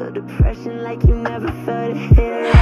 Feel depression like you never felt it. Hit.